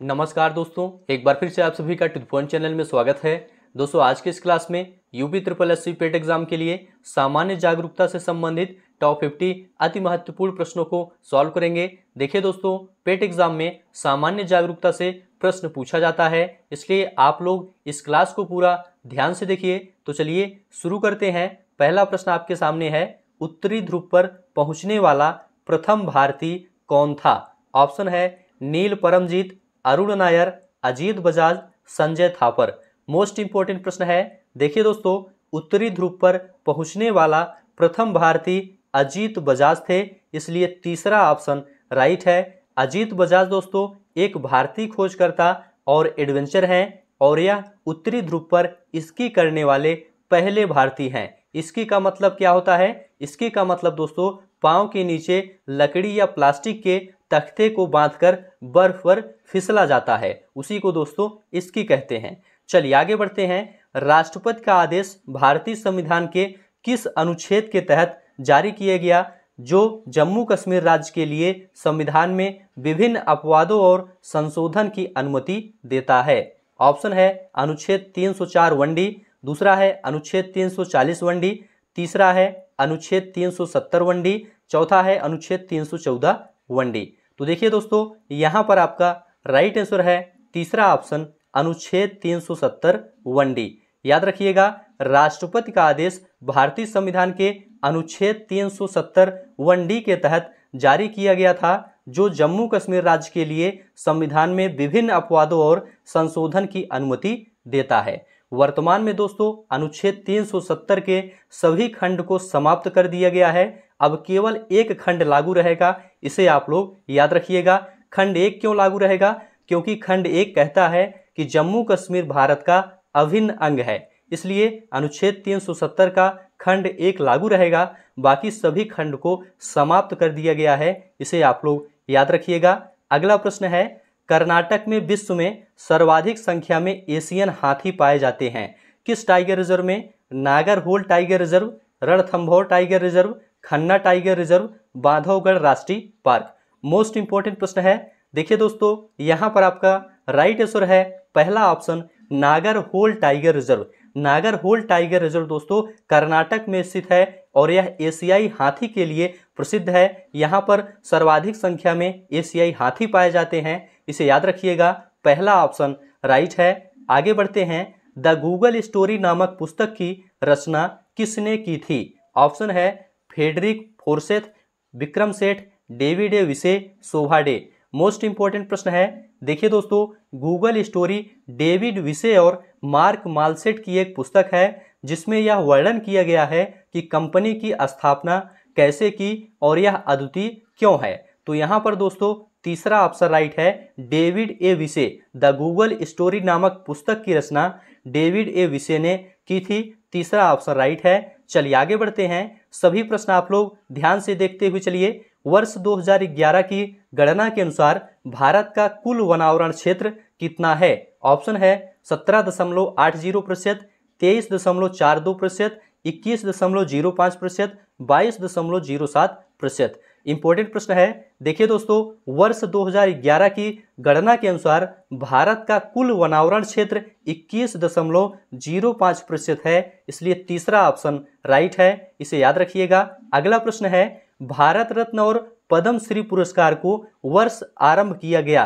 नमस्कार दोस्तों, एक बार फिर से आप सभी का टू पॉइंट चैनल में स्वागत है। दोस्तों, आज के इस क्लास में UP triple S PET exam के लिए सामान्य जागरूकता से संबंधित टॉप 50 अति महत्वपूर्ण प्रश्नों को सॉल्व करेंगे। देखिए दोस्तों पेट एग्ज़ाम में सामान्य जागरूकता से प्रश्न पूछा जाता है, इसलिए आप लोग इस क्लास को पूरा ध्यान से देखिए। तो चलिए शुरू करते हैं। पहला प्रश्न आपके सामने है, उत्तरी ध्रुव पर पहुँचने वाला प्रथम भारतीय कौन था? ऑप्शन है नील परमजीत अरुण नायर, अजीत बजाज, संजय थापर। मोस्ट इंपॉर्टेंट प्रश्न है। देखिए दोस्तों, उत्तरी ध्रुव पर पहुँचने वाला प्रथम भारतीय अजीत बजाज थे, इसलिए तीसरा ऑप्शन राइट है। अजीत बजाज दोस्तों, एक भारतीय खोजकर्ता और एडवेंचर हैं और यह उत्तरी ध्रुव पर इसकी करने वाले पहले भारतीय हैं। इसकी का मतलब क्या होता है? इसकी का मतलब दोस्तों पाँव के नीचे लकड़ी या प्लास्टिक के तख्ते को बांधकर बर्फ़ पर फिसला जाता है। उसी को दोस्तों इसकी कहते हैं। चलिए आगे बढ़ते हैं। राष्ट्रपति का आदेश भारतीय संविधान के किस अनुच्छेद के तहत जारी किया गया, जो जम्मू कश्मीर राज्य के लिए संविधान में विभिन्न अपवादों और संशोधन की अनुमति देता है? ऑप्शन है अनुच्छेद 304 वनडी, दूसरा है अनुच्छेद 340 वनडी, तीसरा है अनुच्छेद 370 वनडी, चौथा है अनुच्छेद 314 वनडी। तो देखिए दोस्तों, यहाँ पर आपका राइट आंसर है, तीसरा ऑप्शन अनुच्छेद 370 वनडी। याद रखिएगा, राष्ट्रपति का आदेश भारतीय संविधान के अनुच्छेद तीन 370 वनडी के तहत जारी किया गया था, जो जम्मू कश्मीर राज्य के लिए संविधान में विभिन्न अपवादों और संशोधन की अनुमति देता है। वर्तमान में दोस्तों, अनुच्छेद 370 के सभी खंड को समाप्त कर दिया गया है। अब केवल एक खंड लागू रहेगा, इसे आप लोग याद रखिएगा। खंड एक क्यों लागू रहेगा? क्योंकि खंड एक कहता है कि जम्मू कश्मीर भारत का अभिन्न अंग है। इसलिए अनुच्छेद 370 का खंड एक लागू रहेगा। बाकी सभी खंड को समाप्त कर दिया गया है, इसे आप लोग याद रखिएगा। अगला प्रश्न है कर्नाटक में विश्व में सर्वाधिक संख्या में एशियन हाथी पाए जाते हैं। किस टाइगर रिज़र्व में? Nagarhole tiger reserve Ranthambore tiger reserve, Khanna tiger reserve, Bandhavgarh राष्ट्रीय पार्क। मोस्ट इंपॉर्टेंट प्रश्न है। देखिए दोस्तों, यहाँ पर आपका राइट आंसर है। पहला option Nagarhole tiger reserve. Nagarhole tiger reserve दोस्तों, कर्नाटक में स्थित है और यह एशियाई हाथी के लिए प्रसिद्ध है। यहाँ पर सर्वाधिक संख्या में एशियाई हाथी पाए जाते हैं। इसे याद रखिएगा। पहला ऑप्शन राइट है। आगे बढ़ते हैं। द गूगल स्टोरी नामक पुस्तक की रचना किसने की थी? ऑप्शन है Frederick Forsyth, Vikram Seth, David A Vise, Shobha De. Most important प्रश्न है। देखिए दोस्तों, गूगल स्टोरी डेविड विसे और मार्क मालसेट की एक पुस्तक है, जिसमें यह वर्णन किया गया है कि कंपनी की स्थापना कैसे की और यह अद्वितीय क्यों है। तो यहाँ पर दोस्तों तीसरा ऑप्शन राइट है David A Vise the Google story नामक पुस्तक की रचना। डेविड ए विसे ने की थी। तीसरा ऑप्शन राइट है। चलिए आगे बढ़ते हैं। सभी प्रश्न आप लोग ध्यान से देखते हुए चलिए। वर्ष 2011 की गणना के अनुसार भारत का कुल वनावरण क्षेत्र कितना है? ऑप्शन है सत्रह दशमलव आठ ज़ीरो प्रतिशत, तेईस दशमलव चार दो प्रतिशत, इक्कीस दशमलव ज़ीरो पाँच प्रतिशत, बाईस दशमलव ज़ीरो सात प्रतिशत। इंपॉर्टेंट प्रश्न है। देखिए दोस्तों, वर्ष 2011 की गणना के अनुसार भारत का कुल वनावरण क्षेत्र इक्कीस दशमलव ज़ीरो पाँच प्रतिशत है, इसलिए तीसरा ऑप्शन राइट है। इसे याद रखिएगा। अगला प्रश्न है, भारत रत्न और पद्म श्री पुरस्कार को वर्ष आरंभ किया गया,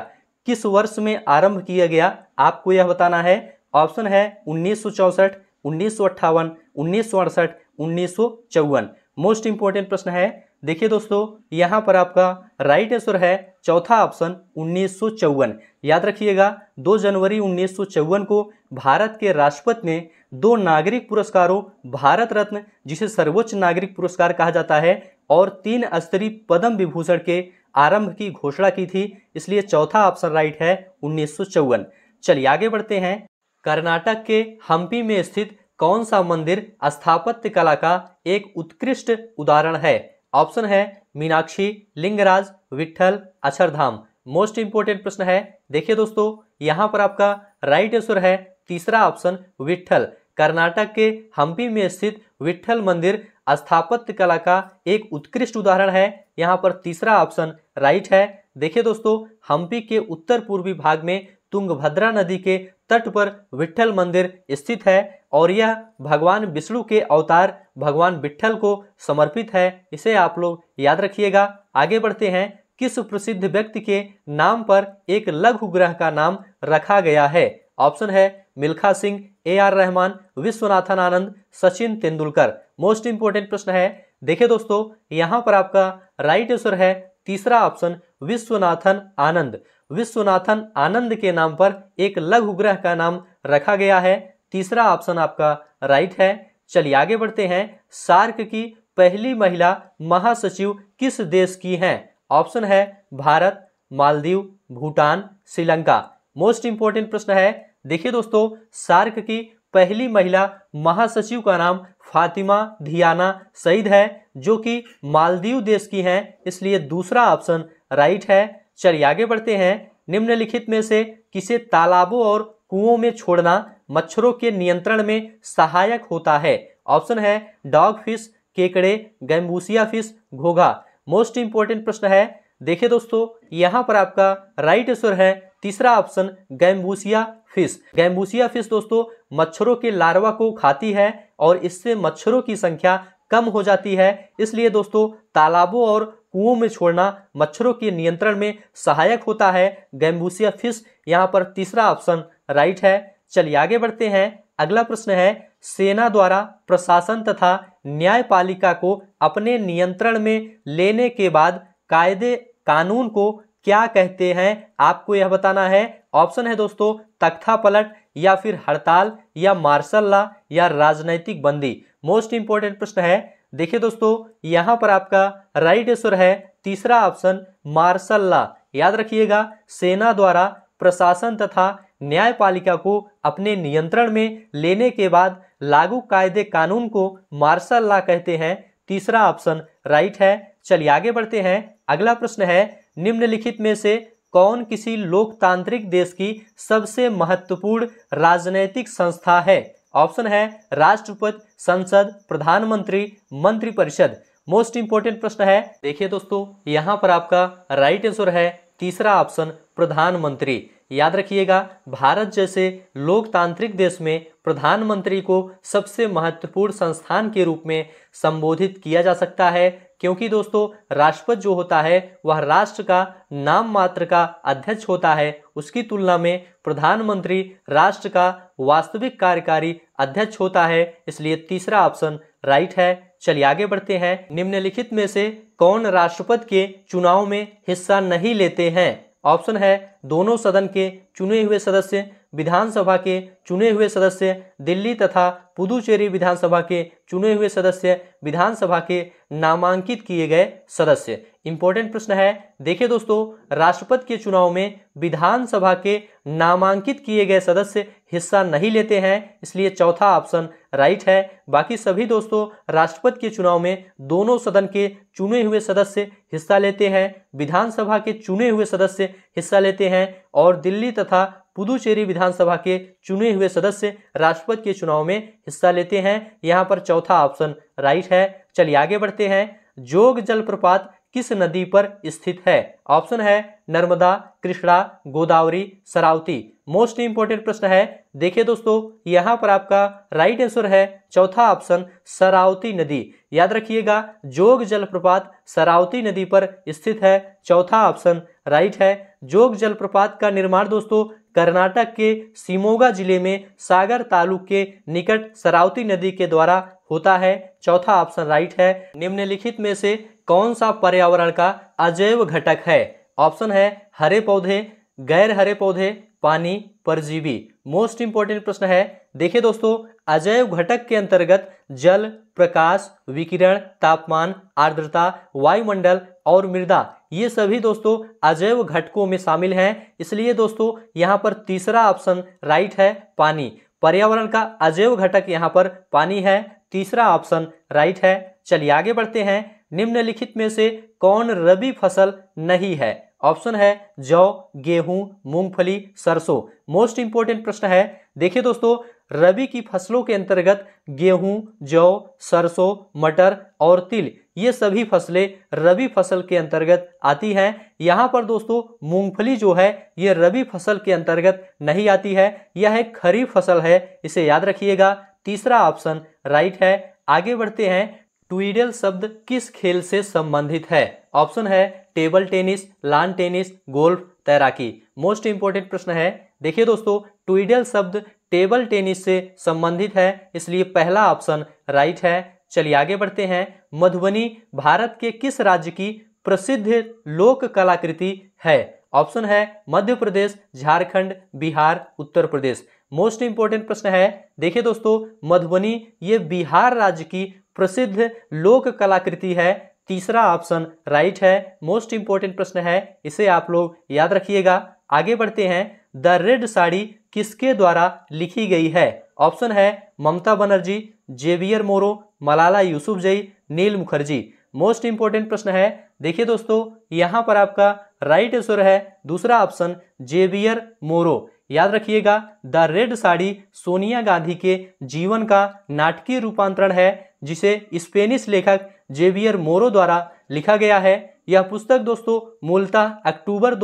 किस वर्ष में आरंभ किया गया, आपको यह बताना है। ऑप्शन है उन्नीस सौ चौंसठ, उन्नीस सौ अट्ठावन, उन्नीस सौ अड़सठ, उन्नीस सौ चौवन। मोस्ट इंपॉर्टेंट प्रश्न है। देखिए दोस्तों, यहाँ पर आपका राइट आंसर है चौथा ऑप्शन उन्नीस सौ चौवन। याद रखिएगा 2 जनवरी उन्नीस सौ चौवन को भारत के राष्ट्रपति ने दो नागरिक पुरस्कारों, भारत रत्न, जिसे सर्वोच्च नागरिक पुरस्कार कहा जाता है, और तीन स्तरीय पद्म विभूषण के आरंभ की घोषणा की थी। इसलिए चौथा ऑप्शन राइट है उन्नीस सौ चौवन। चलिए आगे बढ़ते हैं। कर्नाटक के हम्पी में स्थित कौन सा मंदिर स्थापत्य कला का एक उत्कृष्ट उदाहरण है? ऑप्शन है मीनाक्षी, लिंगराज विठल अक्षरधाम। मोस्ट इंपोर्टेंट प्रश्न है। देखिए दोस्तों, यहाँ पर आपका राइट आंसर है। तीसरा ऑप्शन विठल कर्नाटक के हम्पी में स्थित विठल मंदिर स्थापत्य कला का एक उत्कृष्ट उदाहरण है। यहाँ पर तीसरा ऑप्शन राइट है। देखिए दोस्तों, हम्पी के उत्तर पूर्वी भाग में तुंगभद्रा नदी के तट पर विठल मंदिर स्थित है और यह भगवान विष्णु के अवतार भगवान विठल को समर्पित है। इसे आप लोग याद रखिएगा। आगे बढ़ते हैं। किस प्रसिद्ध व्यक्ति के नाम पर एक लघु ग्रह का नाम रखा गया है? ऑप्शन है Milkha Singh A R Rahman Viswanathan Anand Sachin Tendulkar. Most important प्रश्न है। देखिए दोस्तों, यहाँ पर आपका राइट आंसर है तीसरा ऑप्शन, विश्वनाथन आनंद। विश्वनाथन आनंद के नाम पर एक लघु ग्रह का नाम रखा गया है। तीसरा ऑप्शन आपका राइट है। चलिए आगे बढ़ते हैं। सार्क की पहली महिला महासचिव किस देश की हैं? ऑप्शन है भारत, मालदीव, भूटान, श्रीलंका। मोस्ट इंपॉर्टेंट प्रश्न है। देखिए दोस्तों, सार्क की पहली महिला महासचिव का नाम फातिमा धियाना सईद है, जो कि मालदीव देश की हैं, इसलिए दूसरा ऑप्शन राइट है। चलिए आगे बढ़ते हैं। निम्नलिखित में से किसे तालाबों और कुओं में छोड़ना मच्छरों के नियंत्रण में सहायक होता है? ऑप्शन है डॉग फ़िश, केकड़े, गैम्बूसिया फ़िश, घोघा। मोस्ट इंपोर्टेंट प्रश्न है। देखिए दोस्तों, यहाँ पर आपका राइट आंसर है तीसरा option gambusia fish. Gambusia fish दोस्तों, मच्छरों के लार्वा को खाती है और इससे मच्छरों की संख्या कम हो जाती है। इसलिए दोस्तों, तालाबों और कुओं में छोड़ना मच्छरों के नियंत्रण में सहायक होता है। गैम्बूसिया फ़िश यहाँ पर तीसरा ऑप्शन राइट है। चलिए आगे बढ़ते हैं। अगला प्रश्न है, सेना द्वारा प्रशासन तथा न्यायपालिका को अपने नियंत्रण में लेने के बाद कायदे कानून को क्या कहते हैं, आपको यह बताना है। ऑप्शन है दोस्तों, तख्ता पलट या फिर हड़ताल या मार्शल लॉ या राजनैतिक बंदी। मोस्ट इंपॉर्टेंट प्रश्न है देखिए दोस्तों, यहाँ पर आपका राइट आंसर है, तीसरा ऑप्शन मार्शल लॉ याद रखिएगा, सेना द्वारा प्रशासन तथा न्यायपालिका को अपने नियंत्रण में लेने के बाद लागू कायदे कानून को मार्शल लॉ कहते हैं। तीसरा ऑप्शन राइट है। चलिए आगे बढ़ते हैं। अगला प्रश्न है, निम्नलिखित में से कौन किसी लोकतांत्रिक देश की सबसे महत्वपूर्ण राजनैतिक संस्था है? ऑप्शन है, राष्ट्रपति संसद, प्रधानमंत्री, मंत्रिपरिषद। मोस्ट इंपोर्टेंट प्रश्न है। देखिए दोस्तों, यहाँ पर आपका राइट आंसर है। तीसरा ऑप्शन प्रधानमंत्री। याद रखिएगा, भारत जैसे लोकतांत्रिक देश में प्रधानमंत्री को सबसे महत्वपूर्ण संस्थान के रूप में संबोधित किया जा सकता है, क्योंकि दोस्तों, राष्ट्रपति जो होता है, वह राष्ट्र का नाम मात्र का अध्यक्ष होता है। उसकी तुलना में प्रधानमंत्री राष्ट्र का वास्तविक कार्यकारी अध्यक्ष होता है, इसलिए तीसरा ऑप्शन राइट है। चलिए आगे बढ़ते हैं। निम्नलिखित में से कौन राष्ट्रपति के चुनाव में हिस्सा नहीं लेते हैं? ऑप्शन है दोनों सदन के चुने हुए सदस्य, विधानसभा के चुने हुए सदस्य, दिल्ली तथा पुदुचेरी विधानसभा के चुने हुए सदस्य, विधानसभा के नामांकित किए गए सदस्य। इंपॉर्टेंट प्रश्न है। देखिए दोस्तों, राष्ट्रपति के चुनाव में विधानसभा के नामांकित किए गए सदस्य हिस्सा नहीं लेते हैं, इसलिए चौथा ऑप्शन राइट है। बाकी सभी दोस्तों, राष्ट्रपति के चुनाव में दोनों सदन के चुने हुए सदस्य हिस्सा लेते हैं, विधानसभा के चुने हुए सदस्य हिस्सा लेते हैं और दिल्ली तथा पुदुचेरी विधानसभा के चुने हुए सदस्य राष्ट्रपति के चुनाव में हिस्सा लेते हैं। यहाँ पर चौथा ऑप्शन राइट है। चलिए आगे बढ़ते हैं। जोग जलप्रपात किस नदी पर स्थित है? ऑप्शन है नर्मदा, कृष्णा, गोदावरी, सरावती। मोस्ट इंपोर्टेंट प्रश्न है। देखिए दोस्तों, यहाँ पर आपका राइट आंसर है चौथा ऑप्शन सरावती नदी। याद रखिएगा, जोग जलप्रपात सरावती नदी पर स्थित है। चौथा ऑप्शन राइट है। जोग जलप्रपात का निर्माण दोस्तों कर्नाटक के सिमोगा ज़िले में सागर तालुक के निकट सरावती नदी के द्वारा होता है। चौथा ऑप्शन राइट है। निम्नलिखित में से कौन सा पर्यावरण का अजैव घटक है? ऑप्शन है हरे पौधे, गैर हरे पौधे, पानी, परजीवी। मोस्ट इंपॉर्टेंट प्रश्न है। देखिए दोस्तों, अजैव घटक के अंतर्गत जल, प्रकाश, विकिरण, तापमान, आर्द्रता, वायुमंडल और मृदा ये सभी दोस्तों अजैव घटकों में शामिल हैं। इसलिए दोस्तों, यहाँ पर तीसरा ऑप्शन राइट है पानी। पर्यावरण का अजैव घटक यहाँ पर पानी है। तीसरा ऑप्शन राइट है। चलिए आगे बढ़ते हैं। निम्नलिखित में से कौन रबी फ़सल नहीं है? ऑप्शन है जौ, गेहूँ, मूंगफली, सरसों। मोस्ट इंपोर्टेंट प्रश्न है। देखिए दोस्तों रबी की फ़सलों के अंतर्गत गेहूँ, जौ, सरसों, मटर और तिल, ये सभी फ़सलें रबी फ़सल के अंतर्गत आती हैं। यहाँ पर दोस्तों, मूंगफली जो है, ये रबी फ़सल के अंतर्गत नहीं आती है। यह एक खरीफ फ़सल है, इसे याद रखिएगा। तीसरा ऑप्शन राइट है। आगे बढ़ते हैं। ट्वीडल शब्द किस खेल से संबंधित है? ऑप्शन है table tennis, lawn tennis, golf, तैराकी। मोस्ट इंपॉर्टेंट प्रश्न है। देखिए दोस्तों, ट्वीडल शब्द टेबल टेनिस से संबंधित है, इसलिए पहला ऑप्शन राइट है। चलिए आगे बढ़ते हैं। मधुबनी, भारत के किस राज्य की प्रसिद्ध लोक कलाकृति है? ऑप्शन है मध्य प्रदेश, झारखंड, बिहार, उत्तर प्रदेश। मोस्ट इंपोर्टेंट प्रश्न है। देखिए दोस्तों, मधुबनी, ये बिहार राज्य की प्रसिद्ध लोक कलाकृति है। तीसरा ऑप्शन राइट है। मोस्ट इंपोर्टेंट प्रश्न है। इसे आप लोग याद रखिएगा। आगे बढ़ते हैं। द रेड साड़ी किसके द्वारा लिखी गई है? ऑप्शन है Mamata Banerjee, Javier Moro, Malala Yousafzai Neel Mukherjee. Most important प्रश्न है। देखिए दोस्तों, यहाँ पर आपका राइट आंसर है। दूसरा ऑप्शन, जेवियर मोरो। याद रखिएगा, द रेड साड़ी सोनिया गांधी के जीवन का नाटकीय रूपांतरण है, जिसे स्पेनिश लेखक जेवियर मोरो द्वारा लिखा गया है। यह पुस्तक दोस्तों, मूलतः अक्टूबर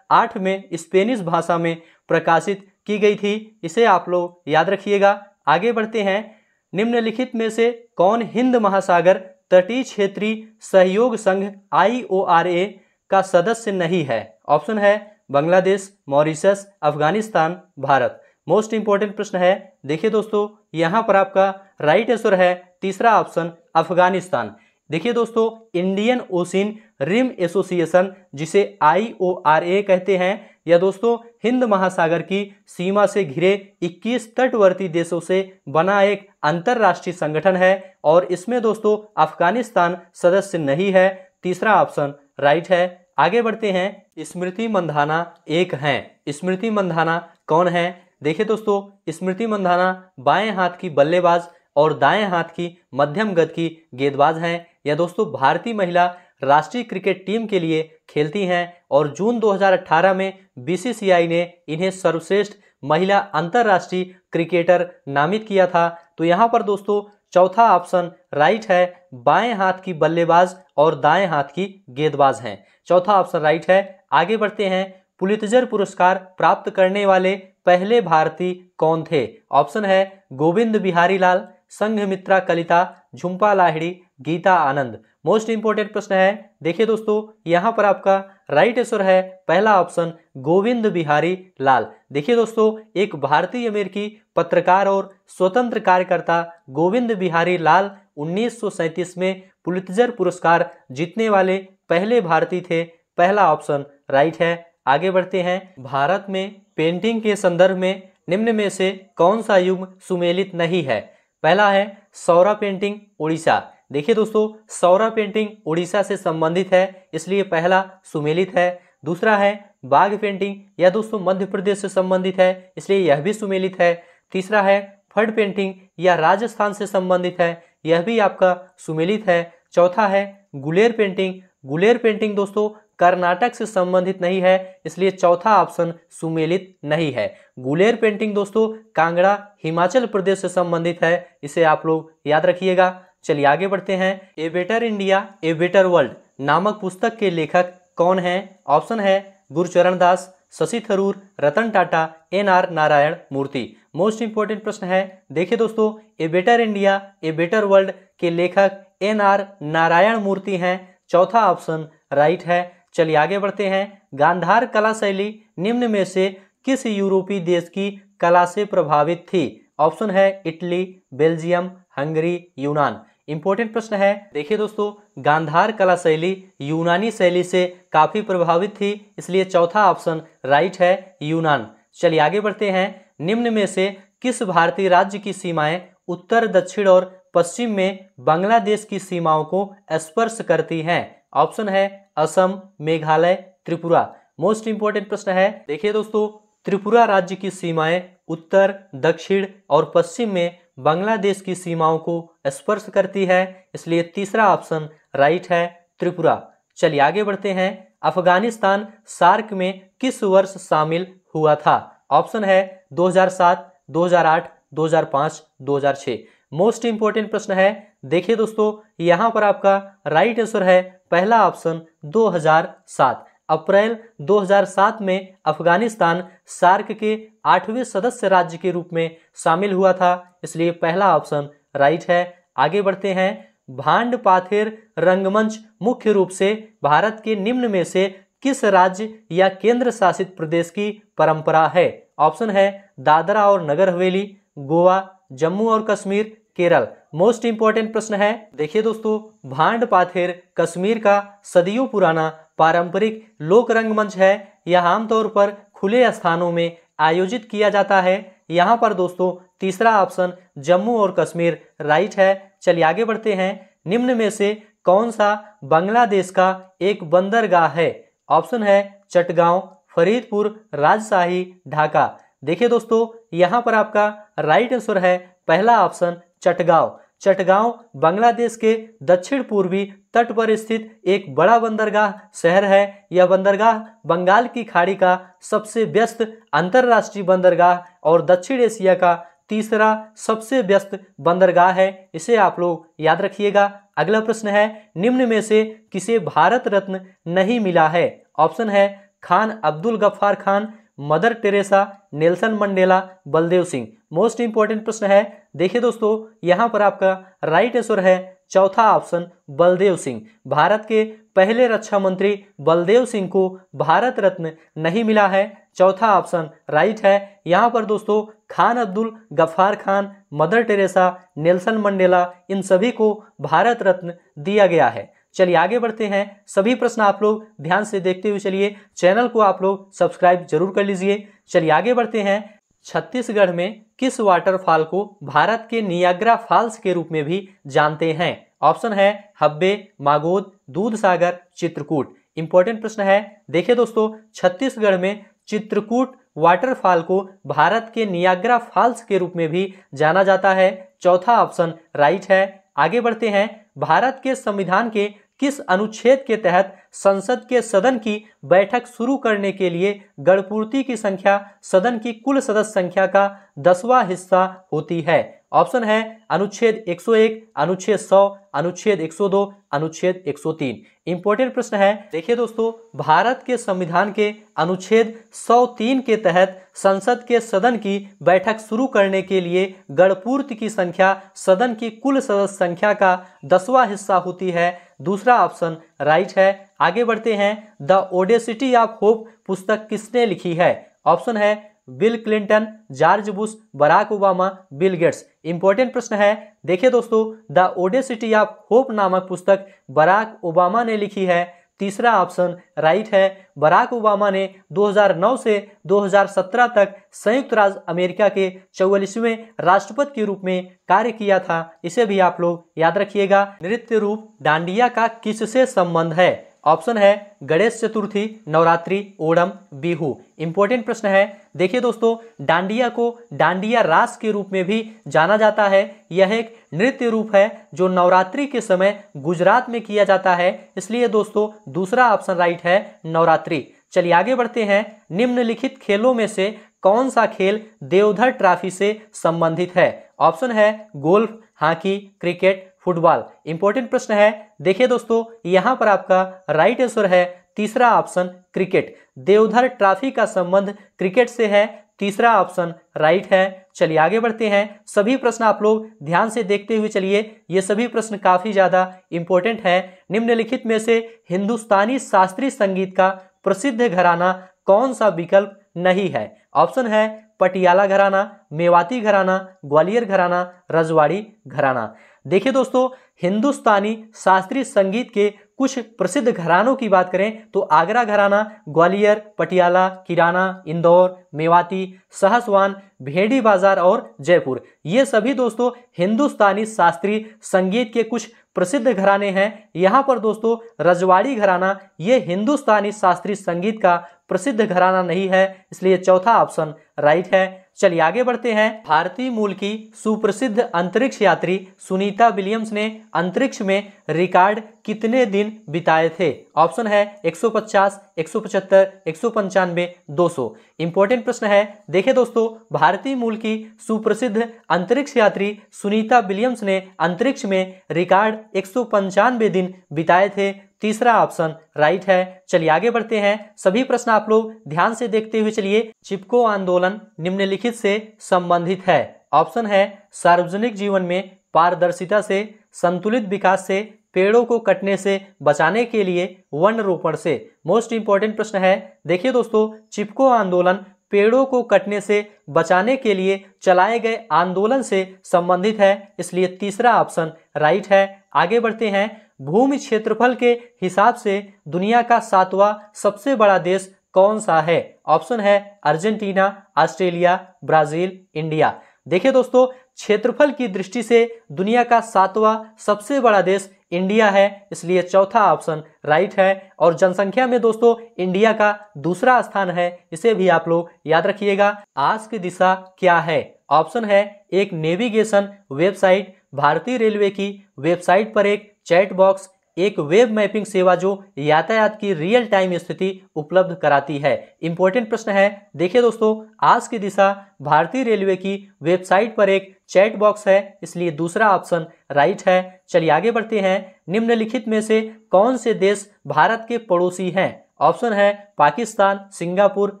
2008 में स्पेनिश भाषा में प्रकाशित की गई थी। इसे आप लोग याद रखिएगा। आगे बढ़ते हैं। निम्नलिखित में से कौन हिंद महासागर तटीय क्षेत्रीय सहयोग संघ IORA का सदस्य नहीं है? ऑप्शन है Bangladesh, Mauritius, Afghanistan, Bharat. Most important प्रश्न है। देखिए दोस्तों, यहाँ पर आपका राइट आंसर है। तीसरा ऑप्शन, अफ़गानिस्तान। देखिए दोस्तों इंडियन ओशिन रिम एसोसिएशन जिसे आईओआरए कहते हैं यह दोस्तों, हिंद महासागर की सीमा से घिरे 21 तटवर्ती देशों से बना एक अंतर्राष्ट्रीय संगठन है, और इसमें दोस्तों, अफ़गानिस्तान सदस्य नहीं है, तीसरा ऑप्शन राइट है। आगे बढ़ते हैं। स्मृति मंधाना एक हैं। स्मृति मंधाना कौन है? देखिए दोस्तों, स्मृति मंधाना बाएँ हाथ की बल्लेबाज और दाएँ हाथ की मध्यम गति की गेंदबाज हैं। यह दोस्तों, भारतीय महिला राष्ट्रीय क्रिकेट टीम के लिए खेलती हैं और जून 2018 में बीसीसीआई ने इन्हें सर्वश्रेष्ठ महिला अंतर्राष्ट्रीय क्रिकेटर नामित किया था। तो यहाँ पर दोस्तों, चौथा ऑप्शन राइट है, बाएँ हाथ की बल्लेबाज और दाएँ हाथ की गेंदबाज हैं। चौथा ऑप्शन राइट है, आगे बढ़ते हैं, पुलितजर पुरस्कार प्राप्त करने वाले पहले भारतीय कौन थे? ऑप्शन है, गोविंद बिहारी लाल संघमित्रा कलिता, झुम्पा लाहिड़ी गीता आनंद। मोस्ट इंपोर्टेंट प्रश्न है। देखिए दोस्तों, यहाँ पर आपका राइट आंसर है। पहला ऑप्शन गोविंद बिहारी लाल। देखिए दोस्तों, एक भारतीय अमेरिकी पत्रकार और स्वतंत्र कार्यकर्ता गोविंद बिहारी लाल उन्नीस सौ सैंतीस में पुलितजर पुरस्कार जीतने वाले पहले भारतीय थे। पहला ऑप्शन राइट है। आगे बढ़ते हैं। भारत में पेंटिंग के संदर्भ में निम्न में से कौन सा युग सुमेलित नहीं है? पहला है सौरा पेंटिंग उड़ीसा देखिए दोस्तों, सौरा पेंटिंग उड़ीसा से संबंधित है, इसलिए पहला सुमेलित है, दूसरा है बाघ पेंटिंग यह दोस्तों मध्य प्रदेश से संबंधित है, इसलिए यह भी सुमेलित है, तीसरा है फड पेंटिंग यह राजस्थान से संबंधित है, यह भी आपका सुमेलित है, चौथा है गुलेर पेंटिंग गुलेर पेंटिंग दोस्तों कर्नाटक से संबंधित नहीं है, इसलिए चौथा ऑप्शन सुमेलित नहीं है, गुलेर पेंटिंग दोस्तों कांगड़ा हिमाचल प्रदेश से संबंधित है, इसे आप लोग याद रखिएगा चलिए आगे बढ़ते हैं। A better India, a better world नामक पुस्तक के लेखक कौन है? ऑप्शन है Gurcharan Das, Shashi Tharoor, Ratan Tata, N R Narayana Murthy. Most important प्रश्न है। देखिए दोस्तों, a better India, a better world के लेखक एन आर नारायण मूर्ति हैं। चौथा ऑप्शन राइट है। चलिए आगे बढ़ते हैं। गांधार कला शैली निम्न में से किस यूरोपीय देश की कला से प्रभावित थी? ऑप्शन है इटली, बेल्जियम, हंगरी, यूनान। इंपॉर्टेंट प्रश्न है। देखिए दोस्तों, गांधार कला शैली यूनानी शैली से काफ़ी प्रभावित थी, इसलिए चौथा ऑप्शन राइट है यूनान। चलिए आगे बढ़ते हैं। निम्न में से किस भारतीय राज्य की सीमाएँ उत्तर, दक्षिण और पश्चिम में बांग्लादेश की सीमाओं को स्पर्श करती हैं? ऑप्शन है असम, मेघालय, त्रिपुरा। मोस्ट इंपोर्टेंट प्रश्न है। देखिए दोस्तों, त्रिपुरा राज्य की सीमाएँ उत्तर, दक्षिण और पश्चिम में बांग्लादेश की सीमाओं को स्पर्श करती है इसलिए तीसरा ऑप्शन राइट है त्रिपुरा। चलिए आगे बढ़ते हैं। अफ़गानिस्तान सार्क में किस वर्ष शामिल हुआ था? ऑप्शन है 2007, 2008, 2005 2006 मोस्ट इंपॉर्टेंट प्रश्न है। देखिए दोस्तों यहाँ पर आपका राइट आंसर है पहला ऑप्शन 2007 अप्रैल 2007 में अफ़गानिस्तान सार्क के आठवें सदस्य राज्य के रूप में शामिल हुआ था। इसलिए पहला ऑप्शन राइट है। आगे बढ़ते हैं। भांड पाथेर रंगमंच मुख्य रूप से भारत के निम्न में से किस राज्य या केंद्र शासित प्रदेश की परंपरा है? ऑप्शन है दादरा और नगर हवेली, गोवा, जम्मू और कश्मीर, केरल। मोस्ट इंपॉर्टेंट प्रश्न है। देखिए दोस्तों, भांड पाथेर कश्मीर का सदियों पुराना पारंपरिक लोक रंगमंच है। यह आमतौर पर खुले स्थानों में आयोजित किया जाता है। यहाँ पर दोस्तों, तीसरा ऑप्शन जम्मू और कश्मीर। राइट है। चलिए आगे बढ़ते हैं। निम्न में से कौन सा बांग्लादेश का एक बंदरगाह है? ऑप्शन है चटगांव, फरीदपुर, राजशाही, ढाका। देखिए दोस्तों, यहाँ पर आपका राइट आंसर है। पहला ऑप्शन चटगांव। चटगांव, बांग्लादेश के दक्षिण पूर्वी तट पर स्थित एक बड़ा बंदरगाह शहर है। यह बंदरगाह बंगाल की खाड़ी का सबसे व्यस्त अंतर्राष्ट्रीय बंदरगाह और दक्षिण एशिया का तीसरा सबसे व्यस्त बंदरगाह है। इसे आप लोग याद रखिएगा। अगला प्रश्न है, निम्न में से किसे भारत रत्न नहीं मिला है? ऑप्शन है, Khan Abdul Ghaffar Khan Mother Teresa, Nelson Mandela, Baldev Singh. Most important प्रश्न है। देखिए दोस्तों, यहाँ पर आपका राइट आंसर है चौथा ऑप्शन, बलदेव सिंह। भारत के पहले रक्षा मंत्री बलदेव सिंह को भारत रत्न नहीं मिला है। चौथा ऑप्शन राइट है। यहाँ पर दोस्तों, Khan Abdul Ghaffar Khan, Mother Teresa, Nelson Mandela, इन सभी को भारत रत्न दिया गया है। चलिए आगे बढ़ते हैं। सभी प्रश्न आप लोग ध्यान से देखते हुए चलिए। चैनल को आप लोग सब्सक्राइब ज़रूर कर लीजिए। चलिए आगे बढ़ते हैं। छत्तीसगढ़ में किस वाटरफॉल को भारत के नियाग्रा फॉल्स के रूप में भी जानते हैं? ऑप्शन है हब्बे, मागोद, दूध सागर, चित्रकूट। इंपॉर्टेंट प्रश्न है। देखिए दोस्तों, छत्तीसगढ़ में चित्रकूट वाटरफॉल को भारत के नियाग्रा फॉल्स के रूप में भी जाना जाता है। चौथा ऑप्शन राइट है। आगे बढ़ते हैं। भारत के संविधान के किस अनुच्छेद के तहत संसद के सदन की बैठक शुरू करने के लिए गणपूर्ति की संख्या सदन की कुल सदस्य संख्या का दसवां हिस्सा होती है? ऑप्शन है अनुच्छेद 101, अनुच्छेद 100, अनुच्छेद 102, अनुच्छेद 103 इंपॉर्टेंट प्रश्न है देखिए दोस्तों भारत के संविधान के अनुच्छेद 103 के तहत संसद के सदन की बैठक शुरू करने के लिए गणपूर्ति की संख्या सदन की कुल सदस्य संख्या का दसवां हिस्सा होती है। दूसरा ऑप्शन राइट है। आगे बढ़ते हैं। द ओडेसिटी ऑफ़ होप पुस्तक किसने लिखी है? ऑप्शन है Bill Clinton, George Bush, Barack Obama, Bill Gates. Important प्रश्न है। देखिए दोस्तों, द ओडेसिटी ऑफ़ होप नामक पुस्तक बराक ओबामा ने लिखी है। तीसरा ऑप्शन राइट है। बराक ओबामा ने 2009 से 2017 तक संयुक्त राज्य अमेरिका के चौवालीसवें राष्ट्रपति के रूप में कार्य किया था। इसे भी आप लोग याद रखिएगा। नृत्य रूप डांडिया का किससे संबंध है? ऑप्शन है गणेश चतुर्थी, नवरात्रि, ओणम, बिहू। इंपॉर्टेंट प्रश्न है। देखिए दोस्तों, डांडिया को डांडिया रास के रूप में भी जाना जाता है। यह एक नृत्य रूप है जो नवरात्रि के समय गुजरात में किया जाता है। इसलिए दोस्तों, दूसरा ऑप्शन राइट है नवरात्रि। चलिए आगे बढ़ते हैं। निम्नलिखित खेलों में से कौन सा खेल देवधर ट्रॉफी से संबंधित है? ऑप्शन है golf, hockey, cricket football. Important प्रश्न है। देखिए दोस्तों, यहाँ पर आपका राइट आंसर है, तीसरा ऑप्शन क्रिकेट देवधर ट्रॉफी का संबंध क्रिकेट से है, तीसरा ऑप्शन राइट है। चलिए आगे बढ़ते हैं। सभी प्रश्न आप लोग ध्यान से देखते हुए चलिए। ये सभी प्रश्न काफ़ी ज़्यादा इंपॉर्टेंट है। निम्नलिखित में से हिंदुस्तानी शास्त्रीय संगीत का प्रसिद्ध घराना कौन सा विकल्प नहीं है? ऑप्शन है, पटियाला घराना, मेवाती घराना, ग्वालियर घराना, रजवाड़ी घराना। देखिए दोस्तों, हिंदुस्तानी शास्त्रीय संगीत के कुछ प्रसिद्ध घरानों की बात करें तो आगरा घराना, ग्वालियर, पटियाला, किराना, इंदौर, मेवाती, सहसवान, भेड़ी बाज़ार और जयपुर। ये सभी दोस्तों, हिंदुस्तानी शास्त्रीय संगीत के कुछ प्रसिद्ध घराने हैं। यहाँ पर दोस्तों, रजवाड़ी घराना, ये हिंदुस्तानी शास्त्रीय संगीत का प्रसिद्ध घराना नहीं है, इसलिए चौथा ऑप्शन राइट है। चलिए आगे बढ़ते हैं। भारतीय मूल की सुप्रसिद्ध अंतरिक्ष यात्री सुनीता विलियम्स ने अंतरिक्ष में रिकॉर्ड कितने दिन बिताए थे? ऑप्शन है 150, 175, एक सौ पंचानवे दो सौ। इंपॉर्टेंट प्रश्न है। देखिए दोस्तों भारतीय मूल की सुप्रसिद्ध अंतरिक्ष यात्री सुनीता विलियम्स ने अंतरिक्ष में रिकॉर्ड एक सौ पंचानवे दिन बिताए थे। तीसरा ऑप्शन राइट है। चलिए आगे बढ़ते हैं। सभी प्रश्न आप लोग ध्यान से देखते हुए चलिए। चिपको आंदोलन निम्नलिखित से संबंधित है। ऑप्शन है, सार्वजनिक जीवन में पारदर्शिता से, संतुलित विकास से, पेड़ों को कटने से, बचाने के लिए वन रोपण से। मोस्ट इंपॉर्टेंट प्रश्न है। देखिए दोस्तों, चिपको आंदोलन पेड़ों को कटने से, बचाने के लिए चलाए गए आंदोलन से संबंधित है। इसलिए तीसरा ऑप्शन राइट है। आगे बढ़ते हैं। भूमि क्षेत्रफल के हिसाब से दुनिया का सातवां सबसे बड़ा देश कौन सा है? ऑप्शन है अर्जेंटीना, ऑस्ट्रेलिया, ब्राज़ील, इंडिया। देखिए दोस्तों, क्षेत्रफल की दृष्टि से दुनिया का सातवां सबसे बड़ा देश इंडिया है, इसलिए चौथा ऑप्शन राइट है। और जनसंख्या में दोस्तों, इंडिया का दूसरा स्थान है, इसे भी आप लोग याद रखिएगा। आज की दिशा क्या है? ऑप्शन है एक नेविगेशन वेबसाइट, भारतीय रेलवे की वेबसाइट पर एक चैट बॉक्स एक वेब मैपिंग सेवा जो यातायात की रियल टाइम स्थिति उपलब्ध कराती है। इंपॉर्टेंट प्रश्न है, देखिए दोस्तों, आज की दिशा भारतीय रेलवे की वेबसाइट पर एक चैट बॉक्स है, इसलिए दूसरा ऑप्शन राइट है। चलिए आगे बढ़ते हैं। निम्नलिखित में से कौन से देश भारत के पड़ोसी हैं? ऑप्शन है पाकिस्तान, सिंगापुर,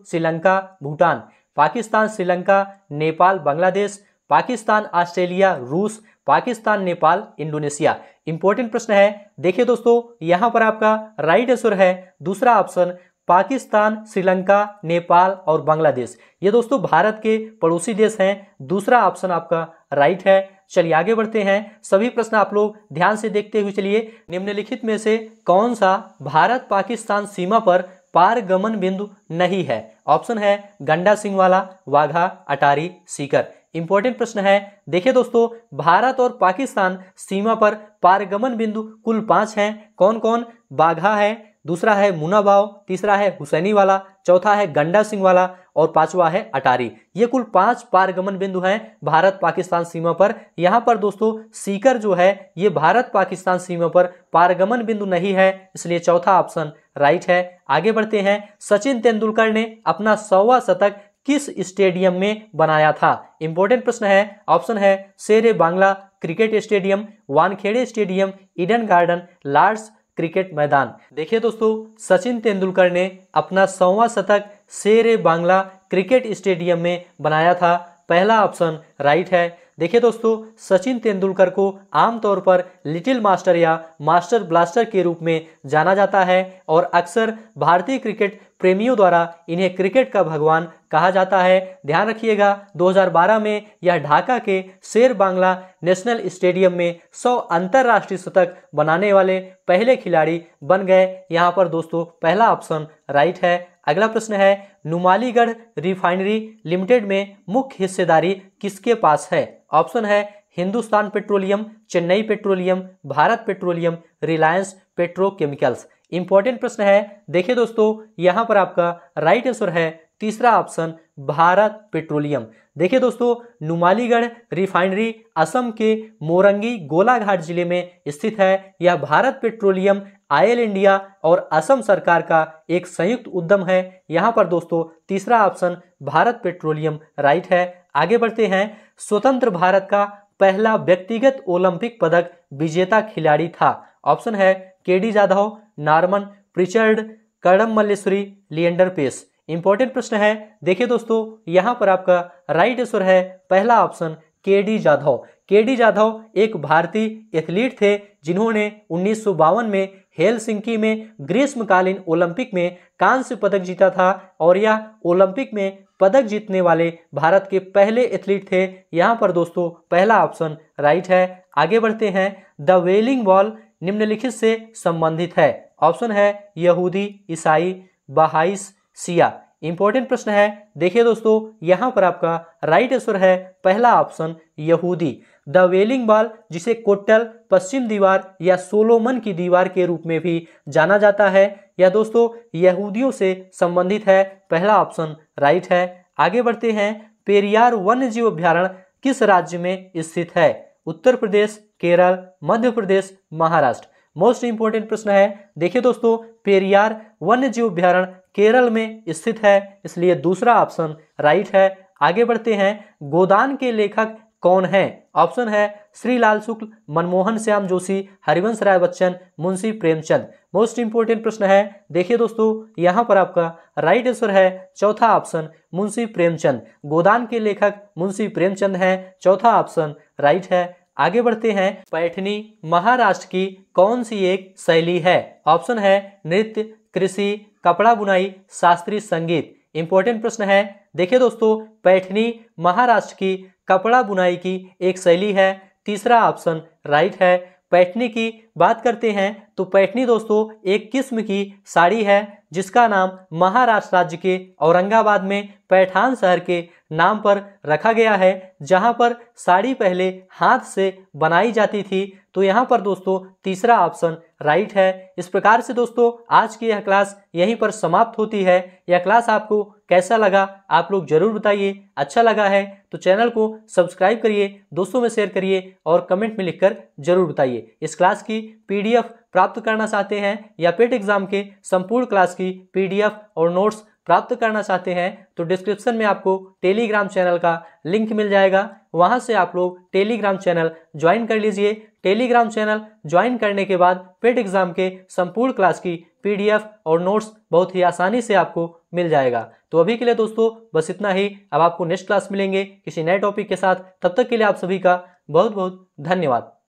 श्रीलंका, भूटान। पाकिस्तान, श्रीलंका, नेपाल, बांग्लादेश। पाकिस्तान, ऑस्ट्रेलिया, रूस पाकिस्तान, नेपाल, इंडोनेशिया। इंपॉर्टेंट प्रश्न है। देखिए दोस्तों, यहाँ पर आपका राइट आंसर है। दूसरा ऑप्शन, पाकिस्तान, श्रीलंका, नेपाल और बांग्लादेश। ये दोस्तों भारत के पड़ोसी देश हैं। दूसरा ऑप्शन आपका राइट है। चलिए आगे बढ़ते हैं। सभी प्रश्न आप लोग ध्यान से देखते हुए चलिए। निम्नलिखित में से कौन सा भारत पाकिस्तान सीमा पर पारगमन बिंदु नहीं है? ऑप्शन है गंडा सिंह वाला, वाघा, अटारी, सीकर। इंपॉर्टेंट प्रश्न है। देखिए दोस्तों, भारत और पाकिस्तान सीमा पर पारगमन बिंदु कुल पाँच हैं। कौन कौन बाघा है, दूसरा है मुनाबाव, तीसरा है हुसैनी वाला चौथा है गंडा सिंह वाला और पांचवा है अटारी। ये कुल पाँच पारगमन बिंदु हैं भारत पाकिस्तान सीमा पर। यहाँ पर दोस्तों, सीकर जो है, ये भारत पाकिस्तान सीमा पर पारगमन बिंदु नहीं है, इसलिए चौथा ऑप्शन राइट है। आगे बढ़ते हैं। सचिन तेंदुलकर ने अपना सौवा शतक किस स्टेडियम में बनाया था? इंपॉर्टेंट प्रश्न है ऑप्शन है, Shere Bangla cricket stadium, Wankhede stadium Eden Garden Lord's cricket मैदान। देखिए दोस्तों, सचिन तेंदुलकर ने अपना सौवा शतक शेरे बांग्ला क्रिकेट स्टेडियम में बनाया था। पहला ऑप्शन राइट है। देखिए दोस्तों, सचिन तेंदुलकर को आमतौर पर लिटिल मास्टर या मास्टर ब्लास्टर के रूप में जाना जाता है और अक्सर भारतीय क्रिकेट प्रेमियों द्वारा इन्हें क्रिकेट का भगवान कहा जाता है। ध्यान रखिएगा 2012 में यह ढाका के शेर बांग्ला नेशनल स्टेडियम में 100 अंतर्राष्ट्रीय शतक बनाने वाले पहले खिलाड़ी बन गए। यहाँ पर दोस्तों, पहला ऑप्शन राइट है। अगला प्रश्न है, नुमालीगढ़ रिफाइनरी लिमिटेड में मुख्य हिस्सेदारी किसके पास है? ऑप्शन है, Hindustan petroleum, Chennai petroleum, Bharat petroleum, Reliance petrochemicals. Important प्रश्न है, देखिए दोस्तों, यहाँ पर आपका राइट आंसर है, तीसरा ऑप्शन, भारत पेट्रोलियम। देखिए दोस्तों, नुमालीगढ़ रिफाइनरी असम के मोरंगी गोलाघाट ज़िले में स्थित है यह भारत पेट्रोलियम आयल इंडिया और असम सरकार का एक संयुक्त उद्यम है। यहाँ पर दोस्तों, तीसरा ऑप्शन भारत पेट्रोलियम राइट है। आगे बढ़ते हैं। स्वतंत्र भारत का पहला व्यक्तिगत ओलंपिक पदक विजेता खिलाड़ी था। ऑप्शन है K D Jadhav, Norman, Pritchard करम मल्लेश्वरी लियंडर पेस। इंपॉर्टेंट प्रश्न है। देखिए दोस्तों, यहाँ पर आपका राइट आंसर है पहला ऑप्शन के डी जाधव। के डी जाधव एक भारतीय एथलीट थे, जिन्होंने उन्नीस सौ बावन में हेलसिंकी में ग्रीष्मकालीन ओलंपिक में कांस्य पदक जीता था और यह ओलंपिक में पदक जीतने वाले भारत के पहले एथलीट थे। यहाँ पर दोस्तों, पहला ऑप्शन राइट है। आगे बढ़ते हैं। द वेलिंग वॉल निम्नलिखित से संबंधित है। ऑप्शन है यहूदी ईसाई बहाइस सिया। इंपॉर्टेंट प्रश्न है। देखिए दोस्तों, यहाँ पर आपका राइट आंसर है पहला ऑप्शन यहूदी। द वेलिंग बॉल, जिसे कोट्टल पश्चिम दीवार या सोलोमन की दीवार के रूप में भी जाना जाता है। या दोस्तों, यहूदियों से संबंधित है। पहला ऑप्शन राइट है। आगे बढ़ते हैं। पेरियार वन्य जीव अभ्यारण्य किस राज्य में स्थित है? उत्तर प्रदेश, केरल, मध्य प्रदेश, महाराष्ट्र। मोस्ट इंपोर्टेंट प्रश्न है। देखिए दोस्तों, पेरियार वन्य जीव अभ्यारण्य केरल में स्थित है, इसलिए दूसरा ऑप्शन राइट है। आगे बढ़ते हैं। गोदान के लेखक कौन है? ऑप्शन है श्री लाल शुक्ल, मनमोहन श्याम जोशी, हरिवंश राय बच्चन, मुंशी प्रेमचंद। मोस्ट इंपोर्टेंट प्रश्न है। देखिए दोस्तों, यहाँ पर आपका राइट आंसर है चौथा ऑप्शन मुंशी प्रेमचंद। गोदान के लेखक मुंशी प्रेमचंद हैं। चौथा ऑप्शन राइट है। आगे बढ़ते हैं। पैठनी महाराष्ट्र की कौन सी एक शैली है? ऑप्शन है नृत्य, कृषि, कपड़ा बुनाई, शास्त्रीय संगीत। इंपॉर्टेंट प्रश्न है। देखिए दोस्तों, पैठनी महाराष्ट्र की कपड़ा बुनाई की एक शैली है तीसरा ऑप्शन राइट है पैठनी की बात करते हैं तो पैठनी दोस्तों, एक किस्म की साड़ी है, जिसका नाम महाराष्ट्र राज्य के औरंगाबाद में पैठान शहर के नाम पर रखा गया है, जहाँ पर साड़ी पहले हाथ से बनाई जाती थी। तो यहाँ पर दोस्तों, तीसरा ऑप्शन राइट है। इस प्रकार से दोस्तों, आज की यह क्लास यहीं पर समाप्त होती है। यह क्लास आपको कैसा लगा, आप लोग ज़रूर बताइए। अच्छा लगा है तो चैनल को सब्सक्राइब करिए, दोस्तों में शेयर करिए और कमेंट में लिखकर ज़रूर बताइए। इस क्लास की पीडीएफ प्राप्त करना चाहते हैं या पेट एग्ज़ाम के संपूर्ण क्लास की पीडीएफ और नोट्स प्राप्त करना चाहते हैं तो डिस्क्रिप्शन में आपको टेलीग्राम चैनल का लिंक मिल जाएगा। वहाँ से आप लोग टेलीग्राम चैनल ज्वाइन कर लीजिए। टेलीग्राम चैनल ज्वाइन करने के बाद पेट एग्ज़ाम के संपूर्ण क्लास की पीडीएफ और नोट्स बहुत ही आसानी से आपको मिल जाएगा। तो अभी के लिए दोस्तों, बस इतना ही। अब आपको नेक्स्ट क्लास मिलेंगे किसी नए टॉपिक के साथ। तब तक के लिए आप सभी का बहुत बहुत धन्यवाद।